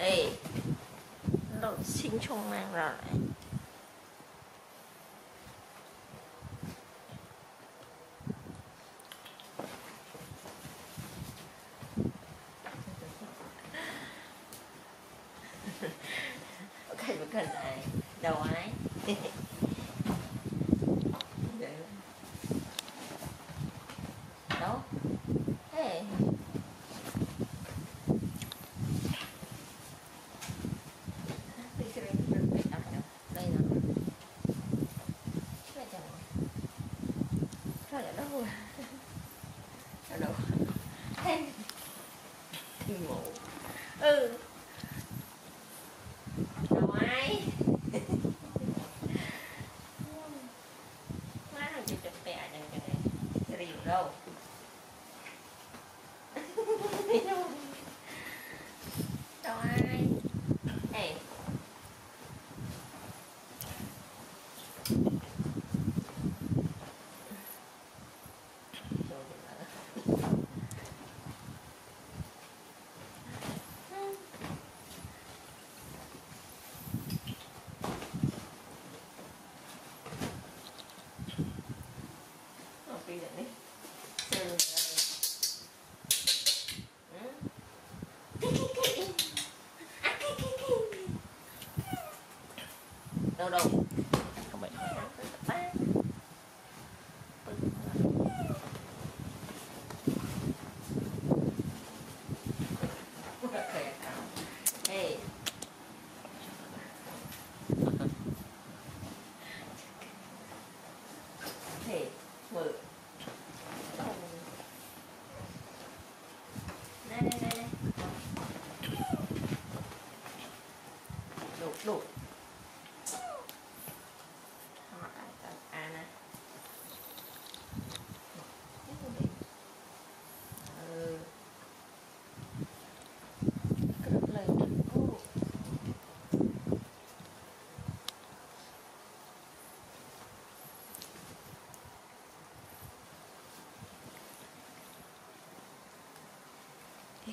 đây Nó sinh trùng mang ra này, Ok, mình cần này Đầu ấy.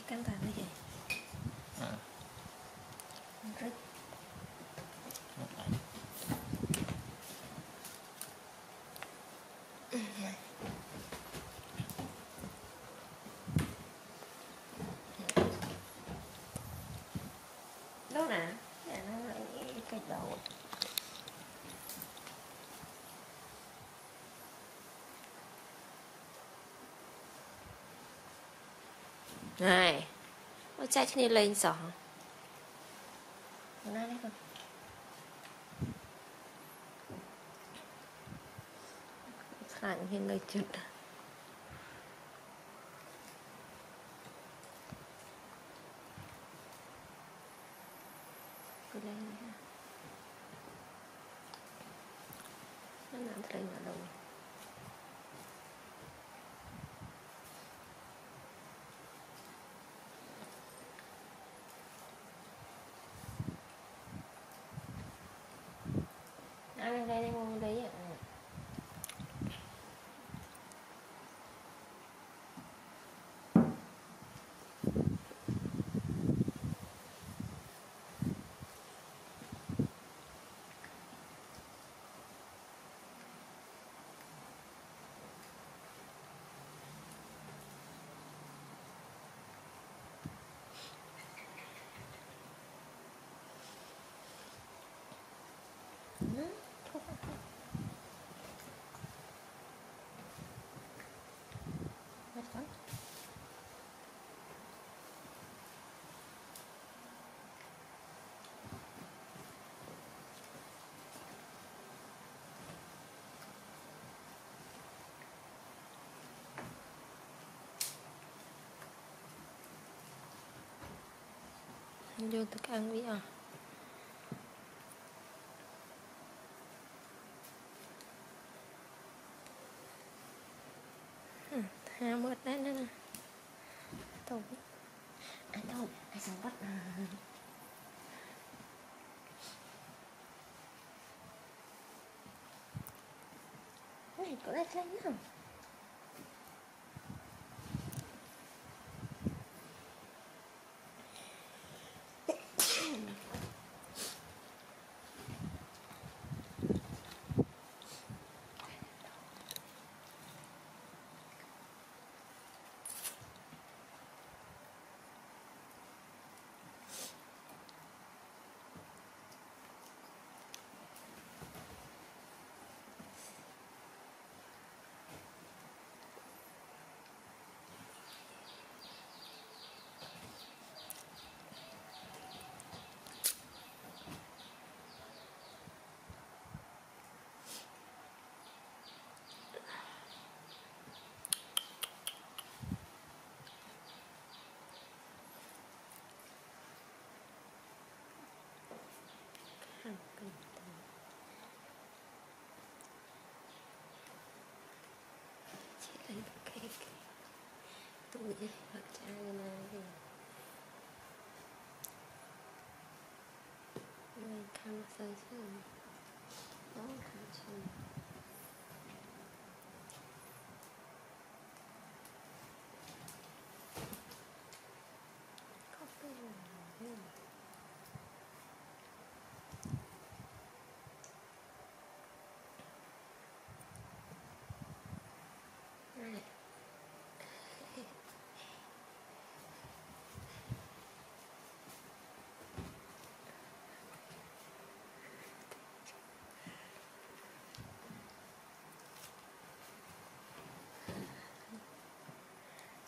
Căng thẳng cái gì? à, Rất một ảnh đâu nè Dạ, nó lại cái đầu này nó chạy trên lên giỏ. Nó đây con. Sẵn như nơi chụt Cứ lên đi ha. Nó nằm lên ở đâu ăn đây đây đây đấy ạ. Mất vô thức ăn với à. À, ha mệt đấy nè tùng anh tùng anh sống bắt? À. Này có đẹp lên không ខាងកណ្ដាលជាអីគេគេទូយាយមកចាយណាគេនៅខាងសើជើ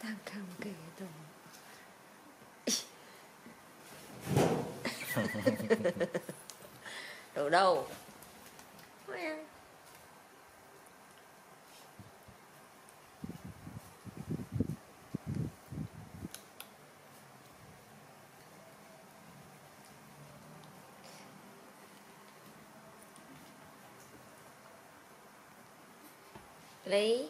đang cầm kể đồ đâu lấy. Lý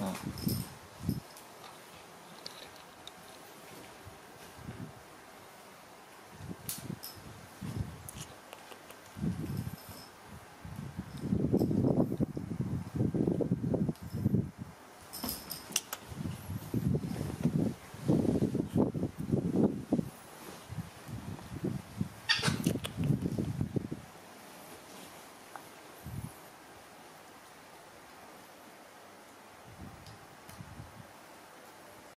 嗯。